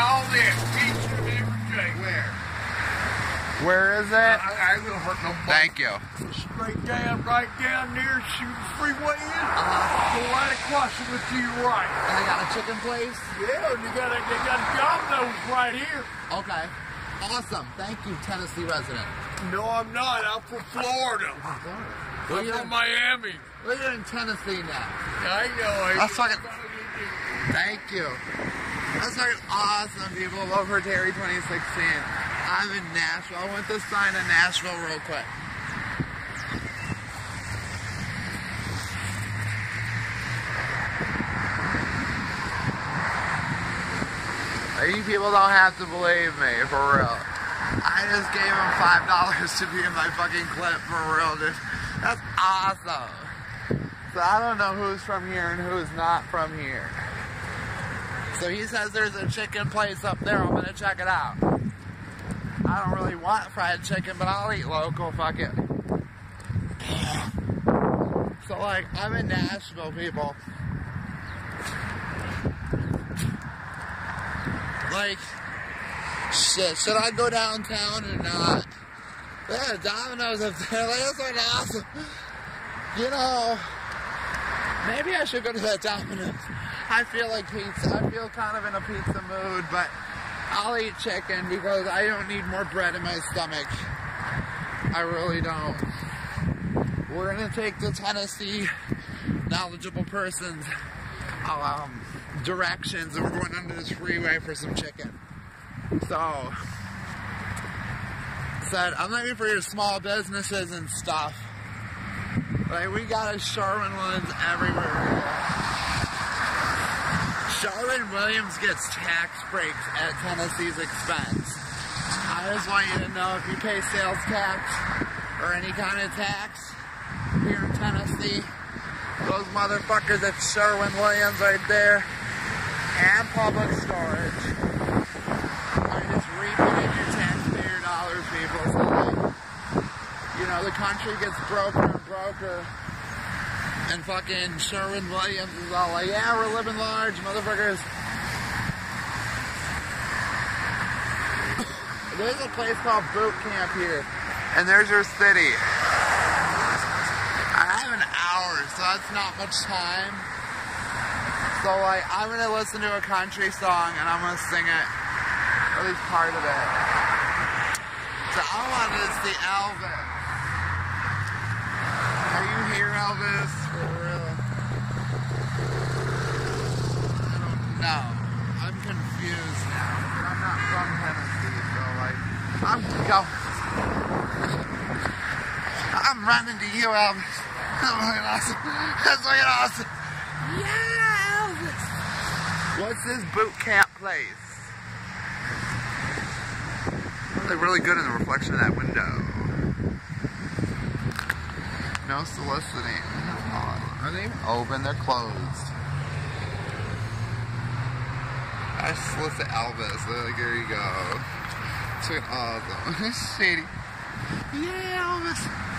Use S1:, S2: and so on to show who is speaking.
S1: all this. Pizza and everything.
S2: Where?
S3: Where is it?
S1: I, I gonna hurt nobody.
S3: Thank you.
S1: Straight down, right down near the freeway is.
S2: Uh-huh.
S1: Go right across it to your right.
S2: And they got a chicken place?
S1: Yeah, you got a, they got Domino's right here.
S2: Okay. Awesome. Thank you, Tennessee resident.
S1: No, I'm not. I'm from Florida.
S2: Well,
S1: I'm from
S2: in,
S1: Miami.
S2: well, you're in Tennessee now.
S1: I know.
S3: I That's fucking- Thank you. That's fucking awesome, people. Love for Terry 2016. I'm in Nashville. I want to sign in Nashville real quick. You people don't have to believe me, for real. I just gave him five dollars to be in my fucking clip, for real, dude. That's awesome. So I don't know who's from here and who's not from here. So he says there's a chicken place up there. I'm gonna check it out. I don't really want fried chicken, but I'll eat local. Fuck it. So like, I'm in Nashville, people. Like, shit. Should I go downtown or not? Yeah, Domino's up there. Like, that's fucking awesome. You know, maybe I should go to that Domino's. I feel like pizza. I feel kind of in a pizza mood, but I'll eat chicken because I don't need more bread in my stomach. I really don't. We're gonna take the Tennessee knowledgeable person's um, directions and we're going under this freeway for some chicken. So, said, I'm looking for your small businesses and stuff. Like, we got a Sherwin ones everywhere. Sherwin-Williams gets tax breaks at Tennessee's expense. I just want you to know if you pay sales tax or any kind of tax here in Tennessee, those motherfuckers at Sherwin-Williams right there and public storage are just reaping in your taxpayer dollars, people. So, like, you know, the country gets broker and broker. And fucking Sherwin Williams is all like, yeah, we're living large, motherfuckers. There's a place called Boot Camp here. And there's your city. I have an hour, so that's not much time. So like, I'm gonna listen to a country song and I'm gonna sing it, Or at least part of it. So I wanted to see Elvis. Here, Elvis? For real? I don't know. I'm confused now. but I'm not from Tennessee, so like, I'm going. I'm running to you, Elvis. That's fucking awesome. That's fucking awesome. Yeah, Elvis. What's this boot camp place? They're really good in the reflection of that window. No soliciting. Are they even open? They're closed. I solicit Elvis. Like, there you go. It's fucking awesome. Shady. Yeah, Elvis.